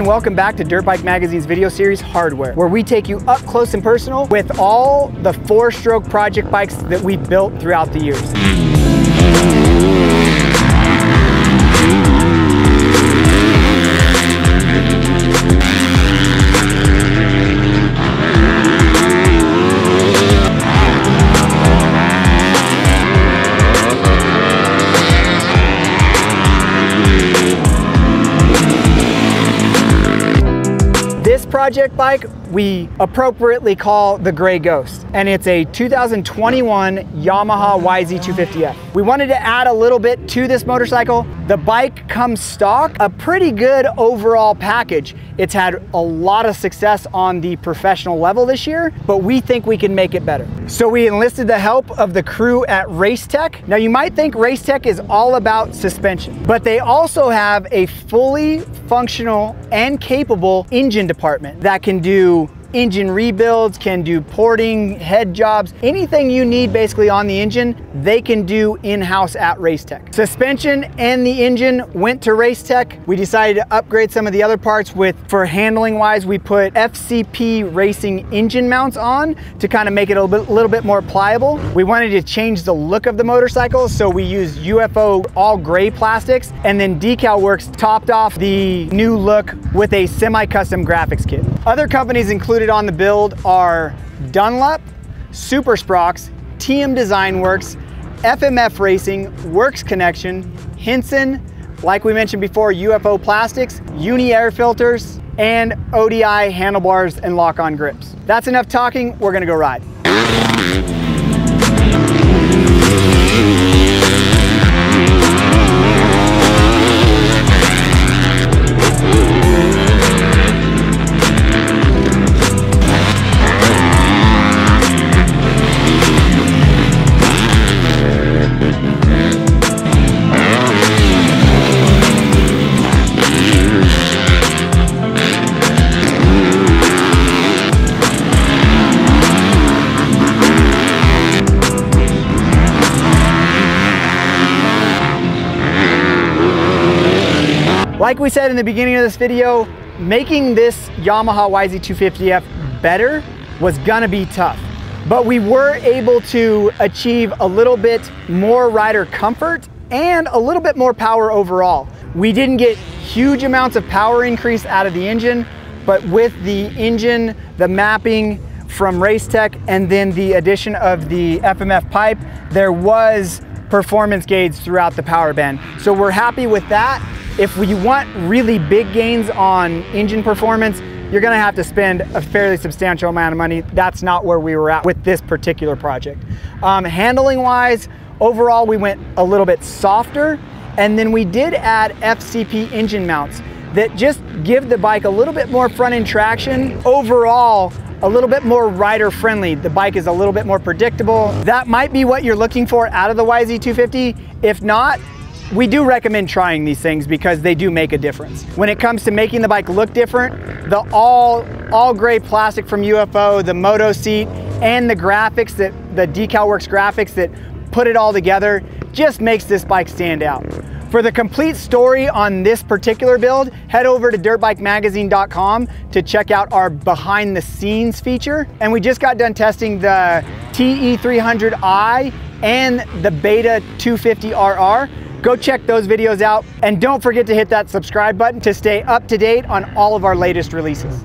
welcome back to Dirt Bike Magazine's video series Hardware, where we take you up close and personal with all the four-stroke project bikes that we built throughout the years. This project bike we appropriately call the Gray Ghost, and it's a 2021 Yamaha YZ250F. We wanted to add a little bit to this motorcycle. The bike comes stock, a pretty good overall package. It's had a lot of success on the professional level this year, but we think we can make it better. So we enlisted the help of the crew at Race Tech. Now you might think Race Tech is all about suspension, but they also have a fully functional and capable engine department that can do engine rebuilds, can do porting, head jobs, anything you need basically on the engine, they can do in-house at Race Tech. Suspension and the engine went to Race Tech. We decided to upgrade some of the other parts with, for handling wise, we put FCP Racing engine mounts on to kind of make it a little bit, little bit more pliable. We wanted to change the look of the motorcycle, so we used UFO all gray plastics, and then Decal Works topped off the new look with a semi-custom graphics kit. Other companies included included on the build are Dunlop, Super Sprox, TM Design Works, FMF Racing, Works Connection, Hinson, like we mentioned before, UFO Plastics, Uni Air Filters, and ODI handlebars and lock-on grips. That's enough talking, we're gonna go ride. Like we said in the beginning of this video, making this Yamaha YZ250F better was gonna be tough. But we were able to achieve a little bit more rider comfort and a little bit more power overall. We didn't get huge amounts of power increase out of the engine, but with the engine, the mapping from Race Tech, and then the addition of the FMF pipe, there was performance gains throughout the power band. So we're happy with that. If you want really big gains on engine performance, you're gonna have to spend a fairly substantial amount of money. That's not where we were at with this particular project. Um, handling wise, overall we went a little bit softer and then we did add FCP engine mounts that just give the bike a little bit more front end traction. Overall, a little bit more rider friendly. The bike is a little bit more predictable. That might be what you're looking for out of the YZ250. If not, we do recommend trying these things because they do make a difference. When it comes to making the bike look different, the all, all gray plastic from UFO, the moto seat, and the graphics that the Decalworks graphics that put it all together just makes this bike stand out. For the complete story on this particular build, head over to dirtbikemagazine.com to check out our behind the scenes feature. And we just got done testing the TE300i and the Beta 250RR. Go check those videos out and don't forget to hit that subscribe button to stay up to date on all of our latest releases.